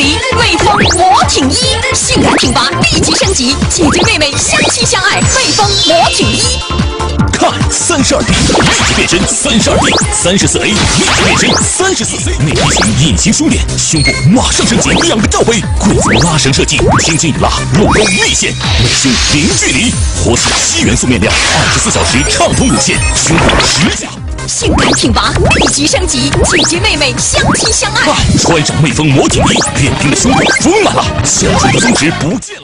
黎未风魔挺一性感挺拔立即升级姐姐妹妹相亲相爱未风魔挺一看三十二 d 立即变身三十二 d 三十四 a 立即变身三十四 c 内衣型隐形胸垫胸部马上升级两个罩杯裤子拉绳设计轻轻一拉露固立线美胸零距离活性吸元素面料二十四小时畅通乳腺胸部十佳挺拔，立即升级，姐姐妹妹相亲相爱。看，穿上蜜蜂魔体衣，练兵的胸部丰满了，小猪的松弛不见了。